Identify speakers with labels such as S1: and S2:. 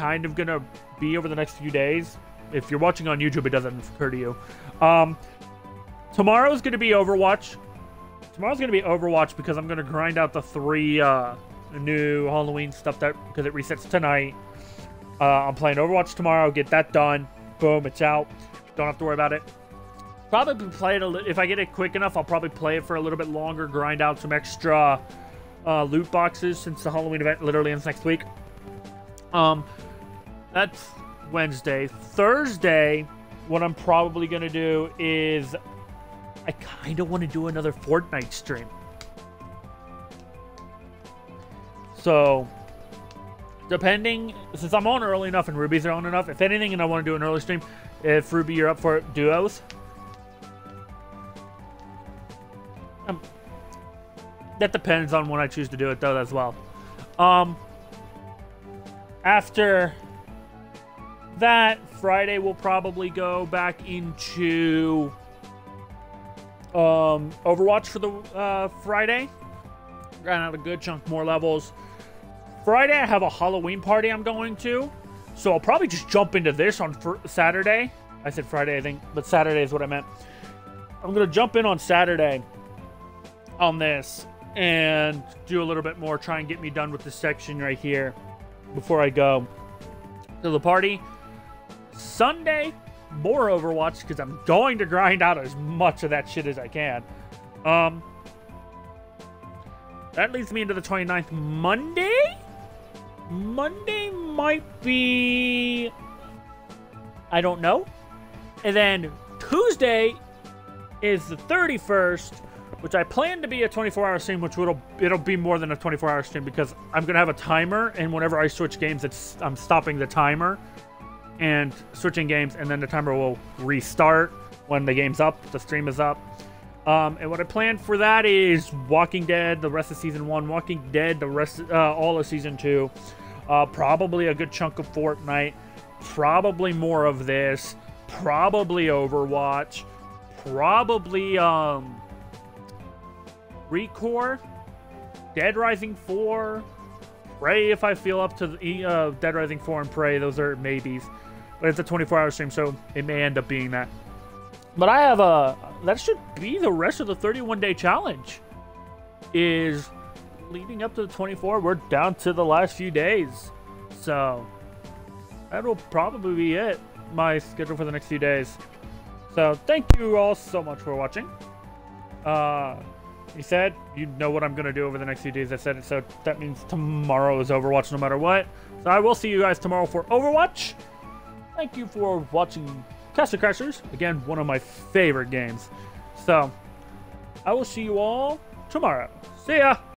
S1: kind of gonna be over the next few days. If you're watching on YouTube, it doesn't occur to you. Um, tomorrow's gonna be Overwatch. Tomorrow's gonna be Overwatch because I'm gonna grind out the three uh, new Halloween stuff that because it resets tonight. Uh, I'm playing Overwatch tomorrow. Get that done. Boom, it's out. Don't have to worry about it. Probably play it a li- if I get it quick enough. I'll probably play it for a little bit longer. Grind out some extra uh, loot boxes since the Halloween event literally ends next week. Um, that's Wednesday. Thursday, what I'm probably gonna do is I kind of want to do another Fortnite stream. So, depending, since I'm on early enough and Ruby's on enough, if anything, and I want to do an early stream, if Ruby you're up for it, duos. Um, that depends on when I choose to do it, though, as well. Um, after that, Friday we'll probably go back into um, Overwatch for the uh, Friday. Ran out a good chunk more levels. Friday, I have a Halloween party I'm going to, so I'll probably just jump into this on Saturday. I said Friday, I think, but Saturday is what I meant. I'm gonna jump in on Saturday on this and do a little bit more, try and get me done with this section right here before I go to the party. Sunday, more Overwatch because I'm going to grind out as much of that shit as I can. Um, that leads me into the 29th. Monday? Monday might be. I don't know. And then Tuesday is the 31st, which I plan to be a 24-hour stream, which will it'll be more than a 24-hour stream because I'm gonna have a timer, and whenever I switch games, it's I'm stopping the timer and switching games, and then the timer will restart when the game's up, the stream is up. Um, and what I plan for that is Walking Dead, the rest of season one, Walking Dead, the rest, uh, all of season two, uh, probably a good chunk of Fortnite, probably more of this, probably Overwatch, probably um, Recore, Dead Rising 4, Prey if I feel up to the uh, Dead Rising 4 and Prey. Those are maybes. But it's a 24 hour stream, so it may end up being that. But I have a. That should be the rest of the 31 day challenge. Is leading up to the 24. We're down to the last few days. So that'll probably be it. My schedule for the next few days. So thank you all so much for watching. Uh, he said, you know what I'm going to do over the next few days. I said it, so that means tomorrow is Overwatch no matter what. So I will see you guys tomorrow for Overwatch. Thank you for watching Castle Crashers. Again, one of my favorite games. So, I will see you all tomorrow. See ya!